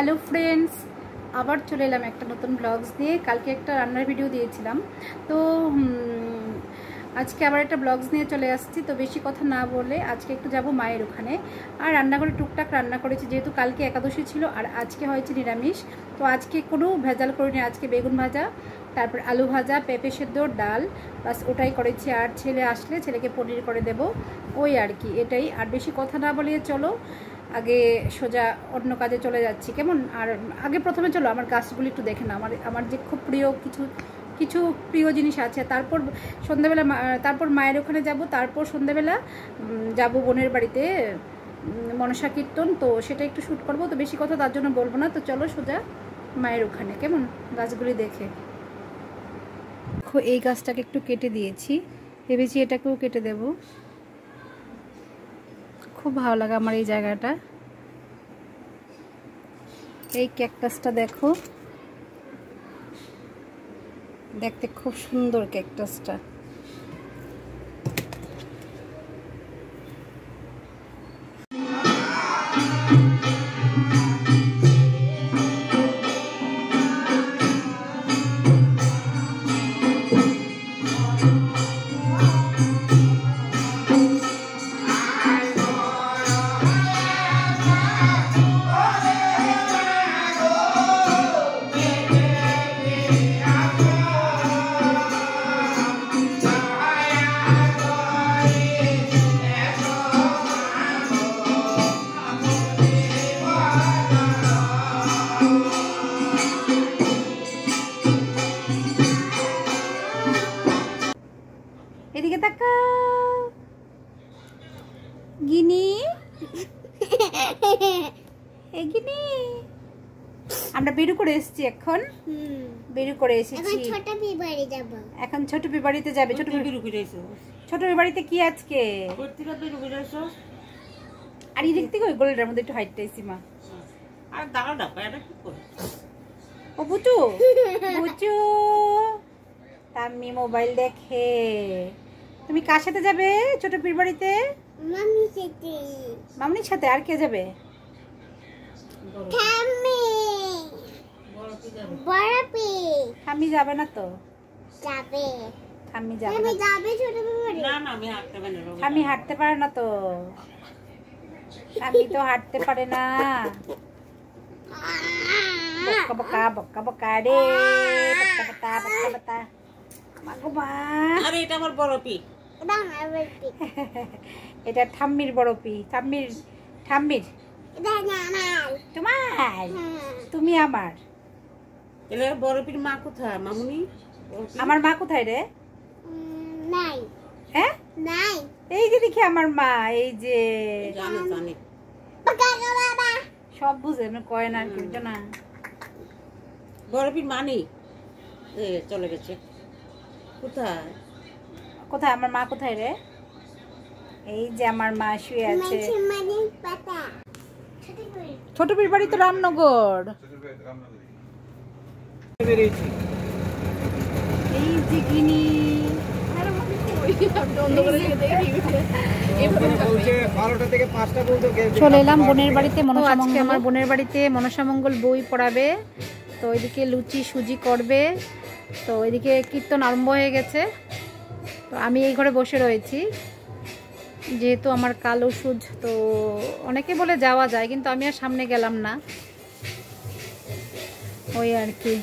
Hello friends আবার চলে এলাম একটা নতুন ব্লগস দিয়ে কালকে একটা রান্নার ভিডিও দিয়েছিলাম। তো আজকে আবার একটা ব্লগস নিয়ে চলে আসছি। তো বেশি কথা না বলে আজকে একটু যাব মায়ের ওখানে। আর রান্নাঘরে টুকটাক রান্না করেছি, যেহেতু কালকে একাদশী ছিল আর আজকে হয়েছে নিরামিষ। তো আজকে কোনো ভেজাল করিনি। আজকে বেগুন ভাজা, তারপর আলু ভাজা, পেঁপে সেদ্ধ, ডাল। বাস ওটাই করেছি। আর ছেলে আসলে ছেলেকে পনির করে দেব। ওই আর কি, এটাই। আর বেশি কথা না বলে চলো। আগে সোজা অন্য কাজে চলে যাচ্ছি, কেমন? আর আগে প্রথমে চলো, আমার গাছগুলো একটু দেখে না আমার আমার যে খুব প্রিয় কিছু কিছু প্রিয় জিনিস আছে। তারপর সন্ধ্যাবেলা তারপর মায়ের ওখানে যাব, তারপর সন্ধ্যাবেলা যাব বোনের বাড়িতে মনসা কীর্তন। তো সেটা একটু শ্যুট করব। তো বেশি কথা তার জন্য বলব না। তো চলো সোজা মায়ের ওখানে, কেমন? গাছগুলি দেখো, এই গাছটাকে একটু কেটে দিয়েছি। ভেবেছি এটাকেও কেটে দেব। খুব ভালো লাগে আমার এই জায়গাটা। এই ক্যাকটাসটা দেখো। দেখতে খুব সুন্দর ক্যাকটাসটা এই গিনি আমরা বেরু করে এসেছি এখন। হুম। বেরু করে এসেছি। ছোট যাব। এখন ছোট বি বাড়িতে যাবে। ছোট বি- বিরু ফিরেছো ছোট বি বাড়িতে কি আজকে? বিরু আর এই দিক থেকে ওই গোলটার মধ্যে একটু হাইটটাইছি মা। আর দাঁড়া না পায়টা কি করে? ও বুচু বুচু। তাম্মি মোবাইল দেখে। তুমি কার সাথে যাবে ছোট পীর বাড়িতে? মামনির সাথে। আর কে যাবে? বড় যাবে পি ঠাম্মি যাবে না তো? যাবে। আমি যাবে ছোট বি না না আমি হাঁটতে পারি না ঠাম্মি হাঁটতে পারে না তো। ঠাম্মি তো হাঁটতে পারে না। বক্কা বক্কা বক্কা বক্কা রে। বক্কা বক্কা বক্কা মাগো মা। আরে এটা আমার বড় এটা আমার এটা ঠাম্মির বড় পি ঠাম্মির ঠাম্মির। তোমার? তুমি আমার। বড় পির মা কোথায়? মামুনি? আমার মা কোথায় রে? নাই। হ্যাঁ? নাই। এই যে দেখি আমার মা এই যে। জানে জানে। বাবা বাবা। সব বুঝে কয় না আর কি বুঝছ না। বড় পির মা নেই এ চলে গেছে। কোথায়? কোথায়? আমার মা কোথায় রে? এই যে আমার মা শুয়ে আছে। মানে ছোট পীর বাড়ি তো রামনগর। এই যে গিনি। চলে এলাম বোনের বাড়িতে আজকে আমার বোনের বাড়িতে মনসামঙ্গল বই পড়াবে। তো এদিকে লুচি সুজি করবে। তো এদিকে কীর্তন আরম্ভ হয়ে গেছে। তো আমি এই ঘরে বসে রয়েছি। যেহেতু আমার কালো ওষুধ তো অনেকে বলে যাওয়া যায়, কিন্তু আমি আর সামনে গেলাম না। ওই আর কি।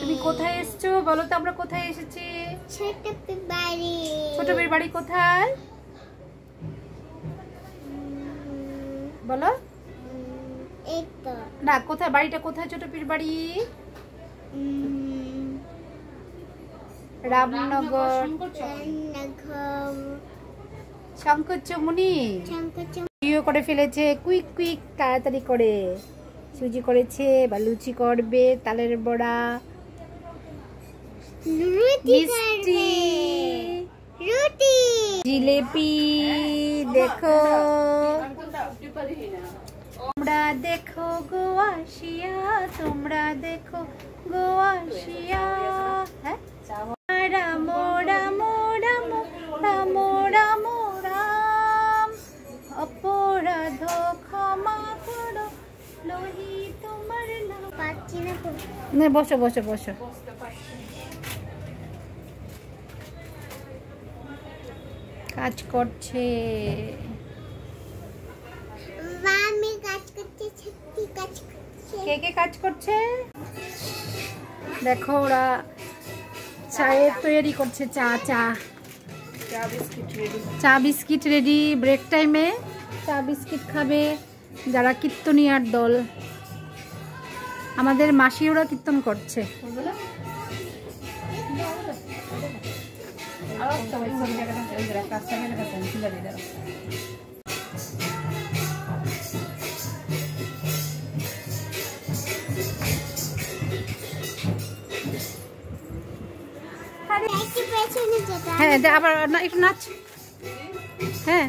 তুমি কোথায় এসছো? বলো তো আমরা কোথায় এসেছি? ছোট বাড়ি ছোট বাড়ি কোথায়? বলো। না কোথায়? বাড়িটা কোথায় ছোট পীর বাড়ি? রামনগর। শঙ্কর চমুনি করে ফেলেছে। কুইক কুইক তাড়াতাড়ি করে। সুজি করেছে বা লুচি করবে তালের বড়া। মিষ্টি। রুটি। জিলেপি দেখো। তোমরা দেখো গোয়াশিয়া তোমরা দেখো গোয়াশিয়া। হ্যাঁ? না বসো বসো বসো। কাজ করছে। কে কে কাজ করছে? দেখো ওরা চায়ের তৈরি করছে চা চা। চা বিস্কিট রেডি ব্রেক টাইমে চা বিস্কিট খাবে। যারা কীর্তনিয়ার দল আমাদের মাসি ওরা কীর্তন করছে। হ্যাঁ আবার একটু নাচ। হ্যাঁ।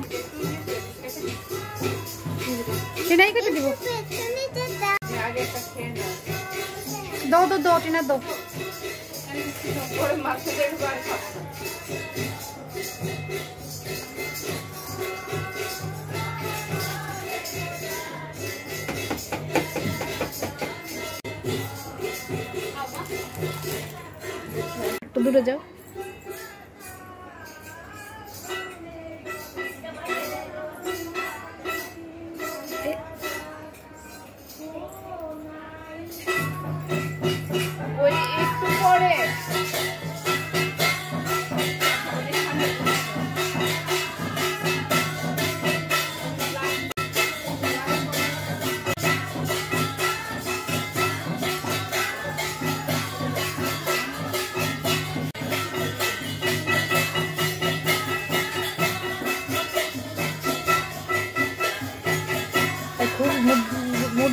টিনাই কেটে দিব? দাও দাও দাও টিনা দাও। একটু দূরে যাও।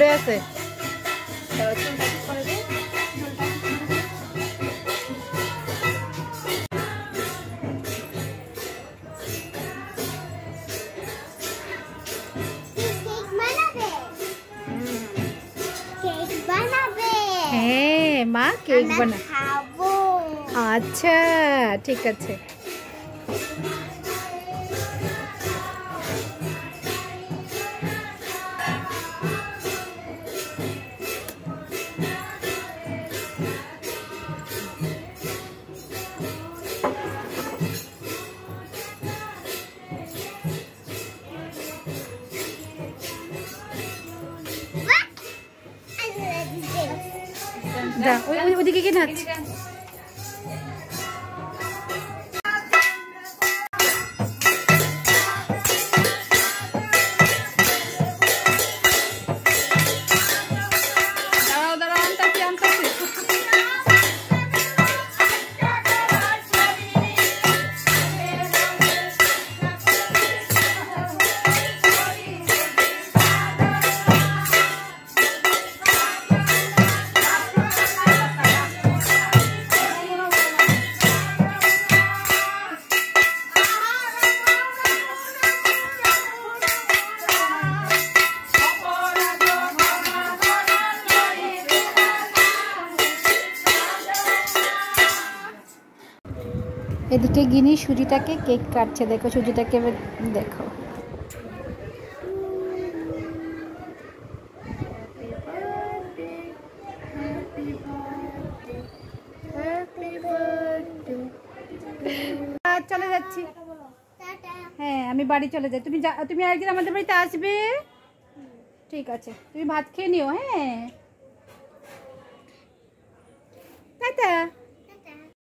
মুডে আছে। হ্যাঁ মা কেক বানা আচ্ছা ঠিক আছে। ওই ওই- এদিকে গিনি সুজিটাকে কেক কাটছে। দেখো সুজিটাকে দেখো। চলে যাচ্ছি। হ্যাঁ আমি বাড়ি চলে যাই। তুমি তুমি একদিন আমাদের বাড়িতে আসবে? ঠিক আছে। তুমি ভাত খেয়ে নিও হ্যাঁ। টাটা।